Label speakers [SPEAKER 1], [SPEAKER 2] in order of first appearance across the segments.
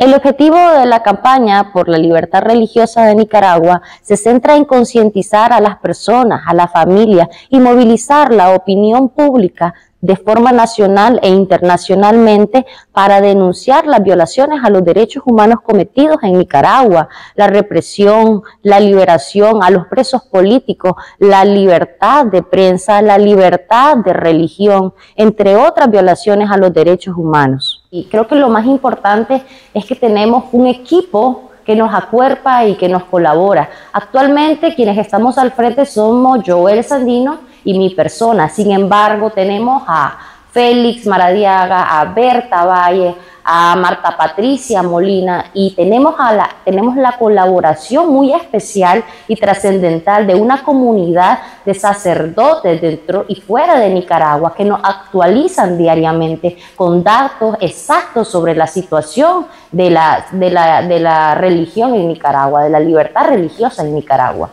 [SPEAKER 1] El objetivo de la campaña por la libertad religiosa de Nicaragua se centra en concientizar a las personas, a la familia y movilizar la opinión pública de forma nacional e internacionalmente para denunciar las violaciones a los derechos humanos cometidos en Nicaragua, la represión, la liberación a los presos políticos, la libertad de prensa, la libertad de religión, entre otras violaciones a los derechos humanos. Y creo que lo más importante es que tenemos un equipo que nos acuerpa y que nos colabora. Actualmente quienes estamos al frente somos Joel Sandino, y mi persona. Sin embargo, tenemos a Félix Maradiaga, a Berta Valle, a Marta Patricia Molina y tenemos, la, tenemos la colaboración muy especial y trascendental de una comunidad de sacerdotes dentro y fuera de Nicaragua que nos actualizan diariamente con datos exactos sobre la situación de la, de la, de la religión en Nicaragua, de la libertad religiosa en Nicaragua.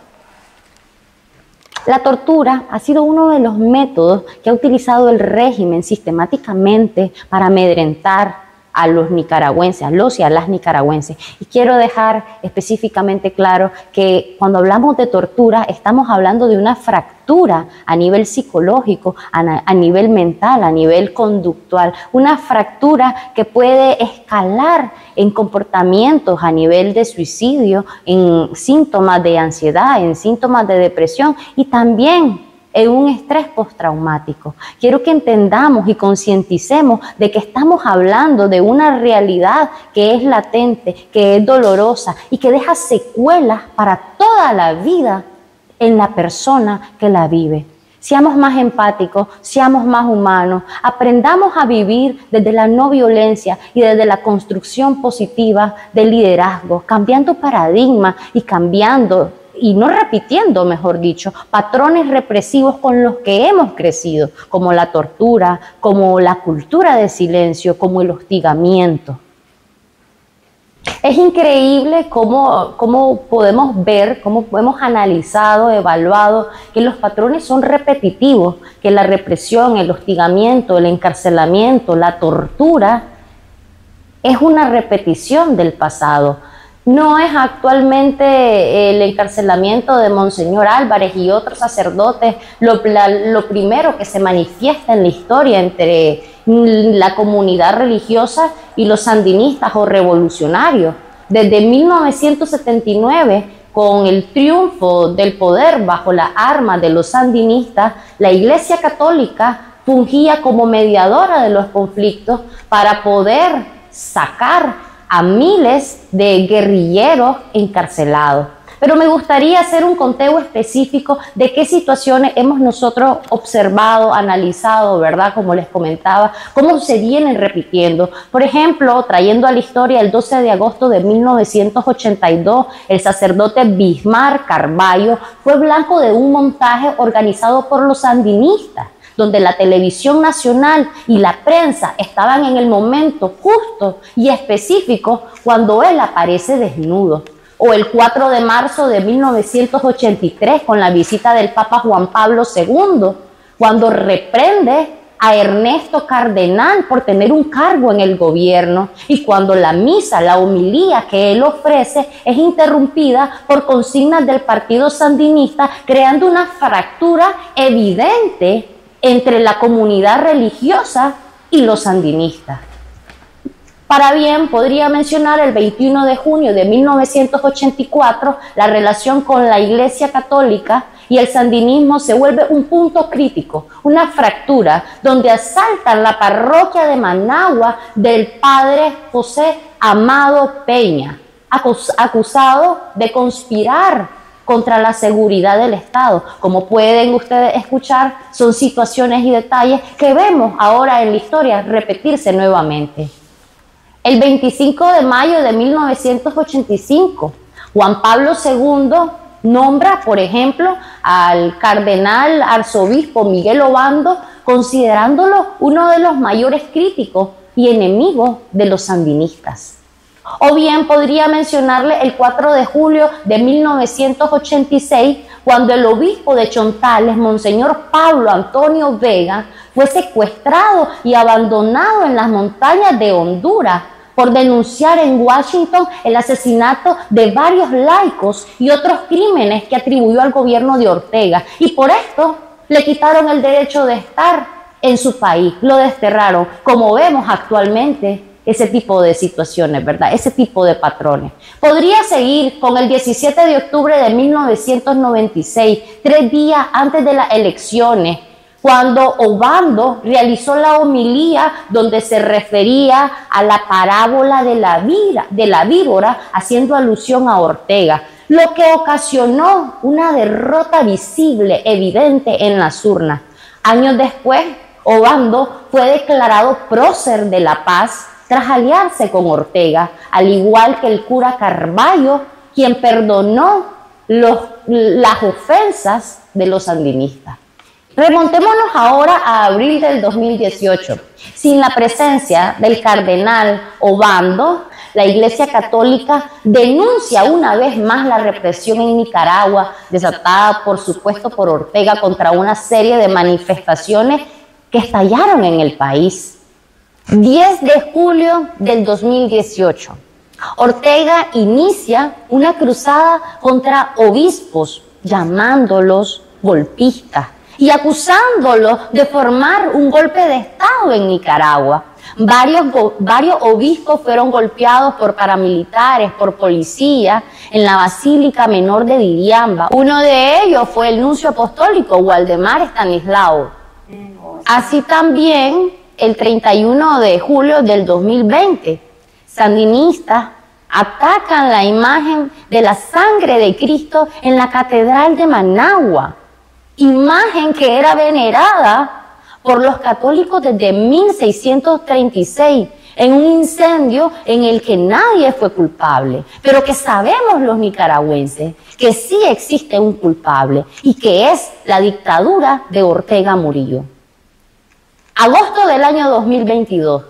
[SPEAKER 1] La tortura ha sido uno de los métodos que ha utilizado el régimen sistemáticamente para amedrentar a los nicaragüenses, a los y a las nicaragüenses. Y quiero dejar específicamente claro que cuando hablamos de tortura estamos hablando de una fractura a nivel psicológico, a, nivel mental, a nivel conductual, una fractura que puede escalar en comportamientos a nivel de suicidio, en síntomas de ansiedad, en síntomas de depresión y también en un estrés postraumático. Quiero que entendamos y concienticemos de que estamos hablando de una realidad que es latente, que es dolorosa y que deja secuelas para toda la vida en la persona que la vive. Seamos más empáticos, seamos más humanos, aprendamos a vivir desde la no violencia y desde la construcción positiva del liderazgo, cambiando paradigmas y cambiando y no repitiendo, mejor dicho, patrones represivos con los que hemos crecido, como la tortura, como la cultura de silencio, como el hostigamiento. Es increíble cómo, cómo, podemos ver, cómo hemos analizado, evaluado que los patrones son repetitivos, que la represión, el hostigamiento, el encarcelamiento, la tortura es una repetición del pasado no es actualmente el encarcelamiento de Monseñor Álvarez y otros sacerdotes lo, primero que se manifiesta en la historia entre la comunidad religiosa y los sandinistas o revolucionarios. Desde 1979, con el triunfo del poder bajo la arma de los sandinistas, la Iglesia Católica fungía como mediadora de los conflictos para poder sacar a miles de guerrilleros encarcelados. Pero me gustaría hacer un conteo específico de qué situaciones hemos nosotros observado, analizado, ¿verdad? Como les comentaba, cómo se vienen repitiendo. Por ejemplo, trayendo a la historia el 12 de agosto de 1982, el sacerdote Bismar Carballo fue blanco de un montaje organizado por los sandinistas donde la televisión nacional y la prensa estaban en el momento justo y específico cuando él aparece desnudo. O el 4 de marzo de 1983 con la visita del Papa Juan Pablo II, cuando reprende a Ernesto Cardenal por tener un cargo en el gobierno y cuando la misa, la homilía que él ofrece es interrumpida por consignas del Partido Sandinista, creando una fractura evidente entre la comunidad religiosa y los sandinistas. Para bien, podría mencionar el 21 de junio de 1984, la relación con la Iglesia Católica y el sandinismo se vuelve un punto crítico, una fractura, donde asaltan la parroquia de Managua del padre José Amado Peña, acusado de conspirar contra la seguridad del Estado. Como pueden ustedes escuchar, son situaciones y detalles que vemos ahora en la historia repetirse nuevamente. El 25 de mayo de 1985, Juan Pablo II nombra, por ejemplo, al cardenal arzobispo Miguel Obando, considerándolo uno de los mayores críticos y enemigos de los sandinistas. O bien podría mencionarle el 4 de julio de 1986, cuando el obispo de Chontales, Monseñor Pablo Antonio Vega, fue secuestrado y abandonado en las montañas de Honduras por denunciar en Washington el asesinato de varios laicos y otros crímenes que atribuyó al gobierno de Ortega. Y por esto le quitaron el derecho de estar en su país, lo desterraron, como vemos actualmente ese tipo de situaciones, ¿verdad? Ese tipo de patrones. Podría seguir con el 17 de octubre de 1996, tres días antes de las elecciones, cuando Obando realizó la homilía donde se refería a la parábola de la, víbora, haciendo alusión a Ortega, lo que ocasionó una derrota visible, evidente en las urnas. Años después, Obando fue declarado prócer de la paz tras aliarse con Ortega, al igual que el cura Carballo, quien perdonó las ofensas de los sandinistas. Remontémonos ahora a abril del 2018. Sin la presencia del cardenal Obando, la Iglesia Católica denuncia una vez más la represión en Nicaragua, desatada por supuesto por Ortega contra una serie de manifestaciones que estallaron en el país. 10 de julio del 2018. Ortega inicia una cruzada contra obispos, llamándolos golpistas y acusándolos de formar un golpe de Estado en Nicaragua. Varios, obispos fueron golpeados por paramilitares, por policía, en la Basílica Menor de Diriamba. Uno de ellos fue el nuncio apostólico Waldemar Stanislao. Así también el 31 de julio del 2020, sandinistas atacan la imagen de la sangre de Cristo en la Catedral de Managua, imagen que era venerada por los católicos desde 1636 en un incendio en el que nadie fue culpable, pero que sabemos los nicaragüenses que sí existe un culpable y que es la dictadura de Ortega Murillo. Agosto del año 2022.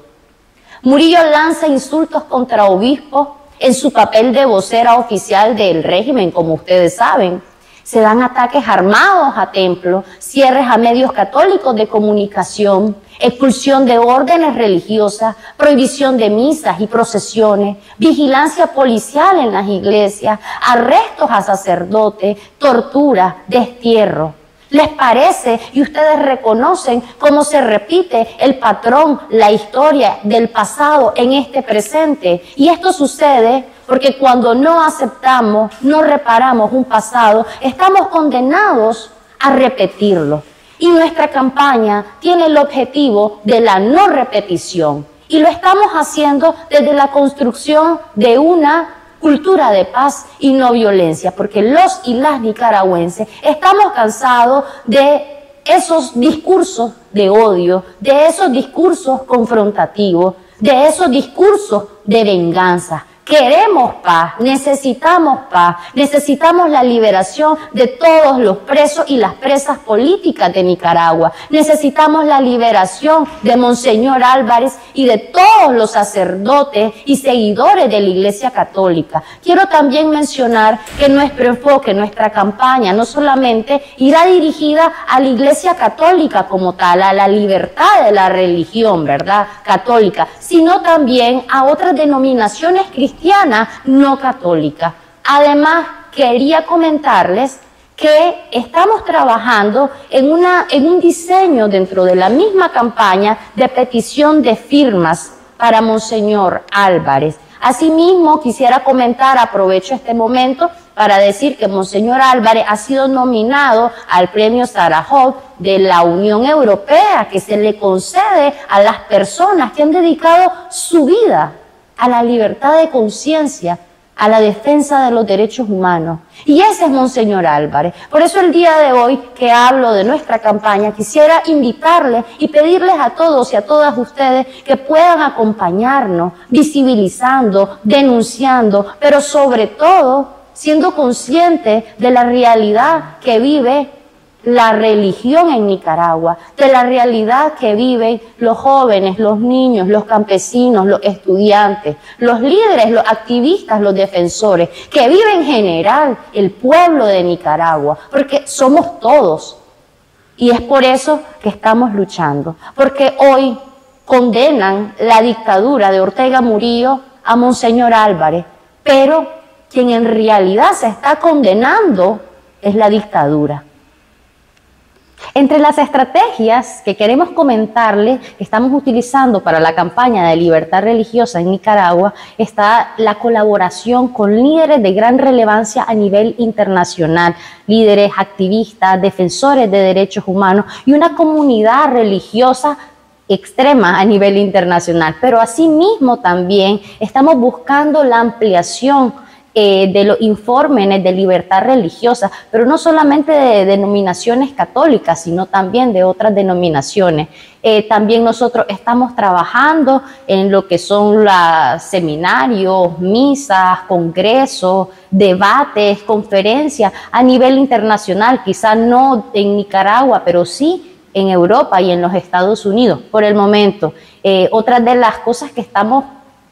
[SPEAKER 1] Murillo lanza insultos contra obispos en su papel de vocera oficial del régimen, como ustedes saben. Se dan ataques armados a templos, cierres a medios católicos de comunicación, expulsión de órdenes religiosas, prohibición de misas y procesiones, vigilancia policial en las iglesias, arrestos a sacerdotes, tortura, destierro. ¿Les parece y ustedes reconocen cómo se repite el patrón, la historia del pasado en este presente? Y esto sucede porque cuando no aceptamos, no reparamos un pasado, estamos condenados a repetirlo. Y nuestra campaña tiene el objetivo de la no repetición. Y lo estamos haciendo desde la construcción de una cultura de paz y no violencia, porque los y las nicaragüenses estamos cansados de esos discursos de odio, de esos discursos confrontativos, de esos discursos de venganza. Queremos paz, necesitamos paz, necesitamos la liberación de todos los presos y las presas políticas de Nicaragua. Necesitamos la liberación de Monseñor Álvarez y de todos los sacerdotes y seguidores de la Iglesia Católica. Quiero también mencionar que nuestro enfoque, nuestra campaña, no solamente irá dirigida a la Iglesia Católica como tal, a la libertad de la religión, ¿verdad? Católica, sino también a otras denominaciones cristianas no católica. Además, quería comentarles que estamos trabajando en un diseño dentro de la misma campaña de petición de firmas para Monseñor Álvarez. Asimismo, quisiera comentar, aprovecho este momento para decir que Monseñor Álvarez ha sido nominado al premio Sarajov de la Unión Europea que se le concede a las personas que han dedicado su vida a la libertad de conciencia, a la defensa de los derechos humanos. Y ese es Monseñor Álvarez. Por eso el día de hoy que hablo de nuestra campaña, quisiera invitarles y pedirles a todos y a todas ustedes que puedan acompañarnos, visibilizando, denunciando, pero sobre todo siendo conscientes de la realidad que vive la religión en Nicaragua, de la realidad que viven los jóvenes, los niños, los campesinos, los estudiantes, los líderes, los activistas, los defensores, que vive en general el pueblo de Nicaragua, porque somos todos. Y es por eso que estamos luchando, porque hoy condenan la dictadura de Ortega Murillo a Monseñor Álvarez, pero quien en realidad se está condenando es la dictadura. Entre las estrategias que queremos comentarle, que estamos utilizando para la campaña de libertad religiosa en Nicaragua, está la colaboración con líderes de gran relevancia a nivel internacional, líderes activistas, defensores de derechos humanos y una comunidad religiosa extrema a nivel internacional. Pero asimismo también estamos buscando la ampliación eh, de los informes de libertad religiosa, pero no solamente de denominaciones católicas, sino también de otras denominaciones. Eh, también nosotros estamos trabajando en lo que son los seminarios, misas, congresos, debates, conferencias a nivel internacional, quizás no en Nicaragua, pero sí en Europa y en los Estados Unidos por el momento. Eh, otra de las cosas que estamos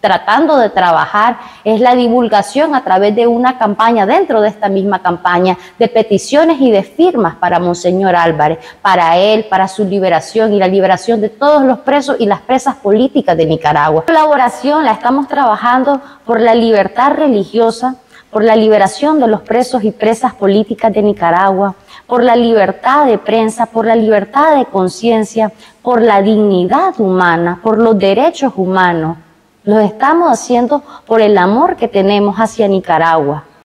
[SPEAKER 1] tratando de trabajar es la divulgación a través de una campaña dentro de esta misma campaña de peticiones y de firmas para Monseñor Álvarez, para él, para su liberación y la liberación de todos los presos y las presas políticas de Nicaragua. La colaboración la estamos trabajando por la libertad religiosa, por la liberación de los presos y presas políticas de Nicaragua, por la libertad de prensa, por la libertad de conciencia, por la dignidad humana, por los derechos humanos, lo estamos haciendo por el amor que tenemos hacia Nicaragua.